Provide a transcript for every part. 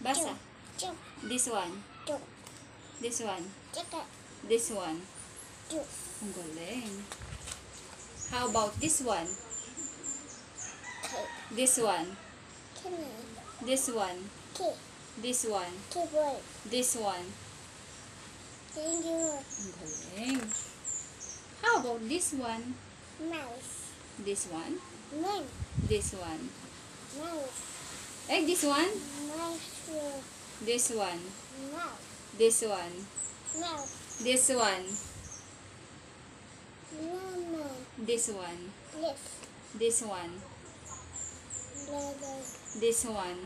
This one. This one. This one. Ang galing. How about this one? This one. This one. This one. This one. Thank you. Ang galing. How about this one? Mouse. This one. Man. This one. Mouse. Eh, this one. Mushroom. This one. Mouse. This one. Mouse. This one. Mama. This one. Yes. This one. Leather. This one.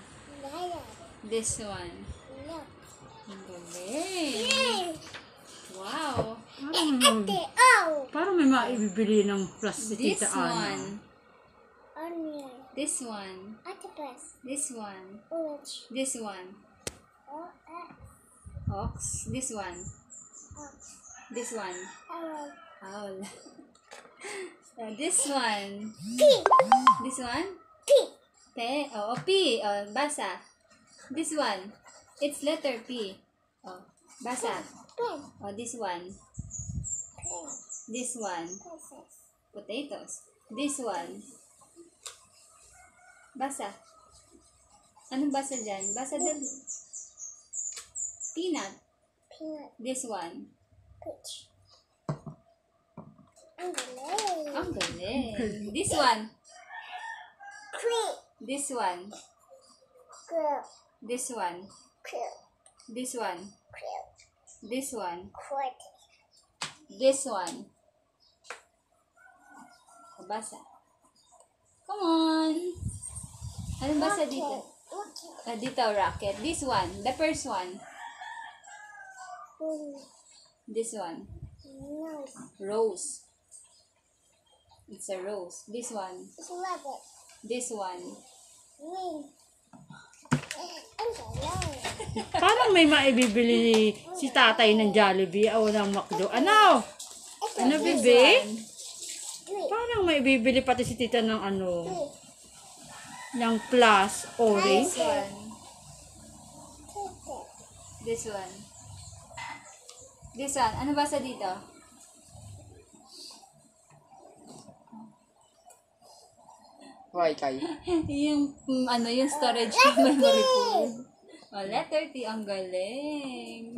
Leather. This one. Ang galing. Yay! Wow. Parang, Ate, oh! parang may maibibili ng plus si This one. Onion. This one. Octopus. This one. Orange. This one. Oh, uh, Ox. This one. ox. This one. Owl. Owl. Uh, this one. Pig. This one. Pig. Pe. Oh, P. Oh, basa. This one. It's letter P. Oh, basa. Pen. Oh, this one. Pen. This one. Princess. Potatoes. This one. Basa. Anong basa dyan? Basa dyan. Peanut. Peanut. This one. Peach. Ang galing. Ang galing. This one. Cream. This one. Girl. This one. Cream. This one. Cream. This one. Quart. This one. Basa. Come on. Anong basa dito? Ah, dito, rocket. This one. The first one. This one. Rose. It's a rose. This one. It's rabbit. This one. Galing. Parang may maibibili si tatay ng Jollibee o ng McDo. Ano? Ano, bebe? Parang may bibili pati si tita ng ano, ng plus orange. This one. This one. This one. Ano basa dito? Why, Kai? yung, mm, ano, yung storage ng memory pool. Oh, letter T. Ang galing.